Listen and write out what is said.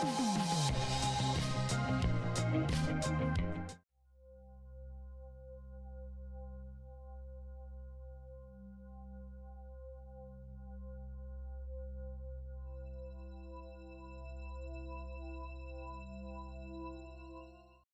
Mm-hmm.